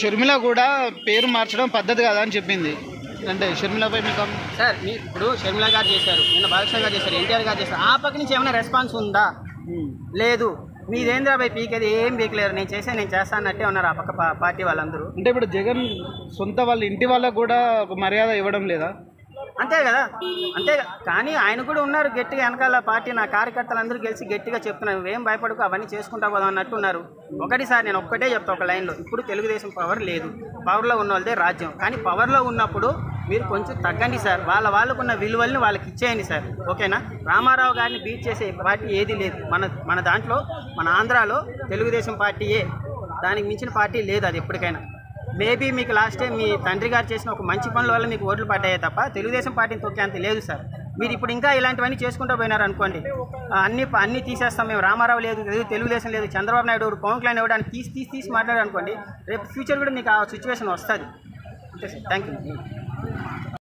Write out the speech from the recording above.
షర్మిల కూడా పేరు మార్చడం పద్ధతి కాదా అని చెప్పింది. అంటే షర్మిలపై మీకు సార్ మీరు ఇప్పుడు షర్మిల గారు చేశారు నిన్న బాలకృష్ణ గారు చేశారు ఎన్టీఆర్ గారు చేశారు. ఆ పక్క నుంచి ఏమైనా రెస్పాన్స్ ఉందా? లేదు. మీదేంద్రా భయ్ పీకేది ఏం పీకలేరు. నేను చేసే నేను చేస్తా అన్నట్టే ఉన్నారు ఆ పక్క పార్టీ వాళ్ళందరూ. అంటే ఇప్పుడు జగన్ సొంత వాళ్ళ ఇంటి వాళ్ళకు కూడా ఒక మర్యాద ఇవ్వడం లేదా? అంతే కదా? అంతే కానీ ఆయన కూడా ఉన్నారు గట్టిగా వెనకాల పార్టీ నా కార్యకర్తలు అందరూ గెలిచి గట్టిగా చెప్తున్నారు నువ్వేం భయపడకు అవన్నీ చేసుకుంటా పోదాం అన్నట్టు ఉన్నారు. ఒకటి సార్ నేను ఒక్కటే చెప్తా ఒక లైన్లో ఇప్పుడు తెలుగుదేశం పవర్ లేదు. పవర్లో ఉన్న వాళ్ళదే రాజ్యం. కానీ పవర్లో ఉన్నప్పుడు మీరు కొంచెం తగ్గండి సార్. వాళ్ళ వాళ్ళకున్న విలువల్ని వాళ్ళకి ఇచ్చేయండి సార్. ఓకేనా? రామారావు గారిని బీట్ చేసే పార్టీ ఏది లేదు. మన మన దాంట్లో మన ఆంధ్రాలో తెలుగుదేశం పార్టీయే. దానికి మించిన పార్టీ లేదు అది ఎప్పటికైనా. మేబీ మీకు లాస్ట్ టైం మీ తండ్రి గారు చేసిన ఒక మంచి పనుల వల్ల మీకు ఓట్లు పడ్డాయే తప్ప తెలుగుదేశం పార్టీని తొక్కేంత లేదు సార్. మీరు ఇప్పుడు ఇంకా ఇలాంటివన్నీ చేసుకుంటూ పోయినారు అనుకోండి. అన్ని అన్ని తీసేస్తాం మేము. రామారావు లేదు లేదు తెలుగుదేశం లేదు చంద్రబాబు నాయుడు ఎవరు, పవన్ కళ్యాణ్ ఇవ్వడానికి తీసి తీసి తీసి మాట్లాడారు అనుకోండి రేపు ఫ్యూచర్ కూడా మీకు ఆ సిచ్యువేషన్ వస్తుంది. అంతే సార్. Thank you